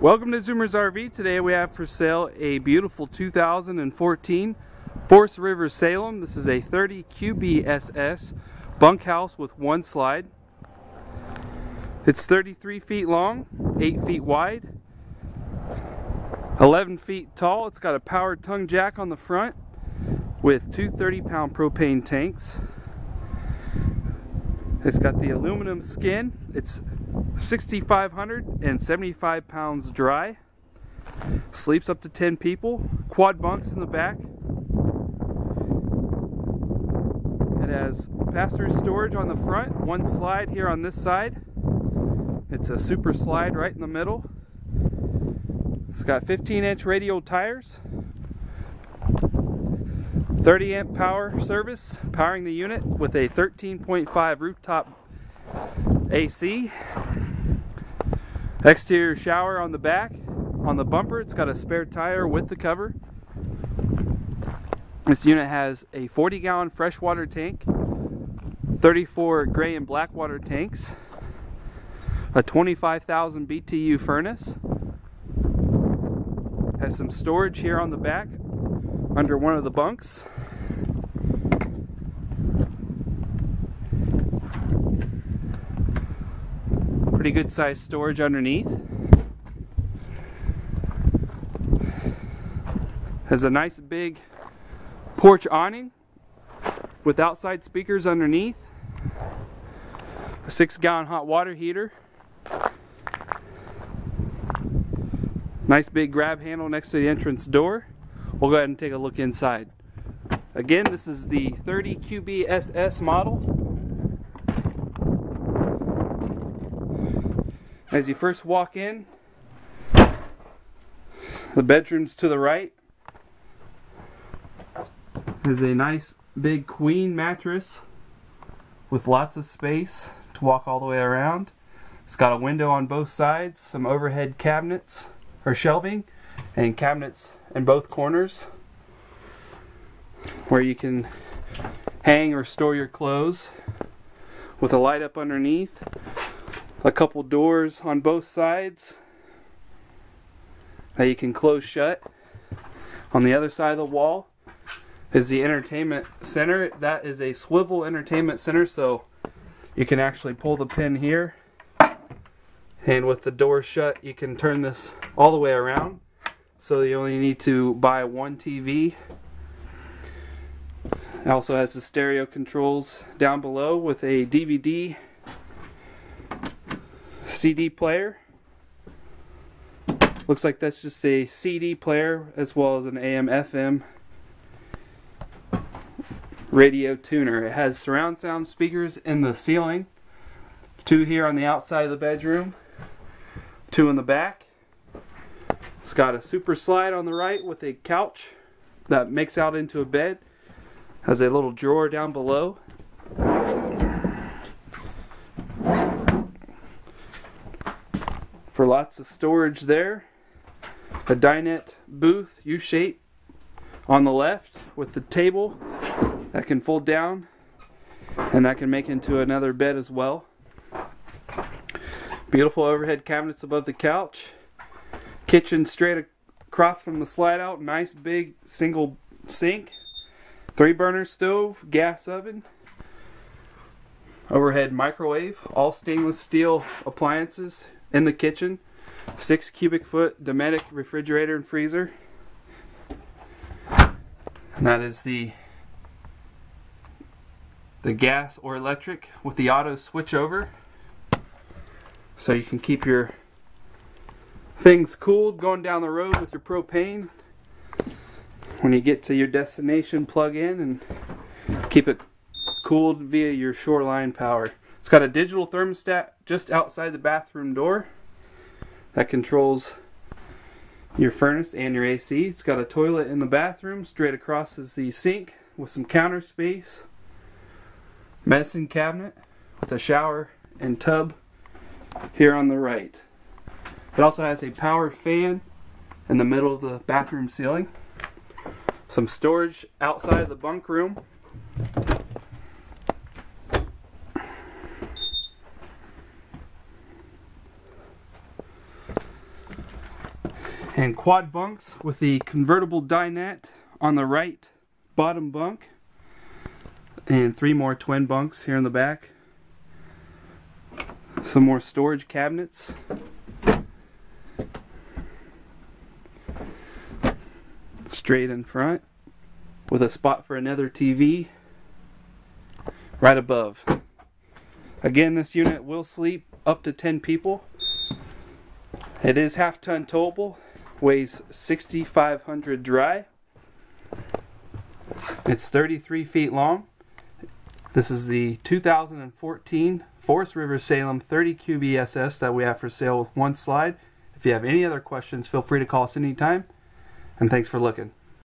Welcome to Zoomers RV. Today we have for sale a beautiful 2014 Forest River Salem. This is a 30 QBSS bunkhouse with one slide. It's 33 feet long, 8 feet wide, 11 feet tall. It's got a powered tongue jack on the front with two 30 pound propane tanks. It's got the aluminum skin. It's 6,575 pounds dry. Sleeps up to 10 people. Quad bunks in the back. It has pass-through storage on the front. One slide here on this side. It's a super slide right in the middle. It's got 15 inch radial tires. 30 amp power service powering the unit with a 13.5 rooftop AC. Exterior shower on the back. On the bumper, it's got a spare tire with the cover. This unit has a 40 gallon freshwater tank, 34 gray and black water tanks, a 25,000 BTU furnace, has some storage here on the back under one of the bunks. Pretty good sized storage underneath. Has a nice big porch awning with outside speakers underneath. A six gallon hot water heater. Nice big grab handle next to the entrance door. We'll go ahead and take a look inside. Again, this is the 30 QBSS model. As you first walk in, the bedroom's to the right. There's a nice big queen mattress with lots of space to walk all the way around. It's got a window on both sides, some overhead cabinets or shelving, and cabinets in both corners where you can hang or store your clothes with a light up underneath a couple doors on both sides that you can close shut. On the other side of the wall is the entertainment center. That is a swivel entertainment center so you can actually pull the pin here. And with the door shut you can turn this all the way around. So you only need to buy one TV. It also has the stereo controls down below with a DVD CD player. Looks like that's just a CD player as well as an AM FM radio tuner. It has surround sound speakers in the ceiling, two here on the outside of the bedroom, two in the back. It's got a super slide on the right with a couch that makes out into a bed. Has a little drawer down below. For lots of storage there. A dinette booth U-shape on the left with the table that can fold down and that can make into another bed as well. Beautiful overhead cabinets above the couch. Kitchen straight across from the slide out. Nice big single sink. Three burner stove, gas oven. Overhead microwave. All stainless steel appliances in the kitchen. Six cubic foot Dometic refrigerator and freezer. And that is the the gas or electric with the auto switch over so you can keep your things cooled going down the road with your propane. When you get to your destination, plug in and keep it cooled via your shoreline power. It's got a digital thermostat just outside the bathroom door that controls your furnace and your AC. It's got a toilet in the bathroom. Straight across is the sink with some counter space. Medicine cabinet with a shower and tub here on the right. It also has a power fan in the middle of the bathroom ceiling. Some storage outside of the bunk room. And quad bunks with the convertible dinette on the right bottom bunk. And three more twin bunks here in the back. Some more storage cabinets. Straight in front with a spot for another TV right above. Again, this unit will sleep up to 10 people. It is half ton towable, weighs 6,500 dry. It's 33 feet long. This is the 2014 Forest River Salem 30 QBSS that we have for sale with one slide. If you have any other questions, feel free to call us anytime. And thanks for looking.